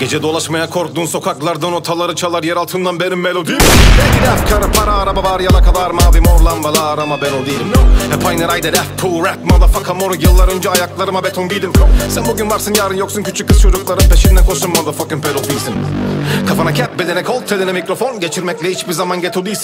Gece dolaşmaya korktuğun sokaklardan otaları çalar yer altından benim melodim Belki de afkarı para araba var yalakalar mavi mor lambalar ama ben o değilim. Hep aynı rayda rap cool rap motherfucker moru. Yıllar önce ayaklarıma beton giydim. Sen bugün varsın yarın yoksun. Küçük kız çocukların peşinden koşun motherfucking pedofilsin. Kafana cap bedene kol teline mikrofon. Geçirmekle hiçbir zaman ghetto değilsin.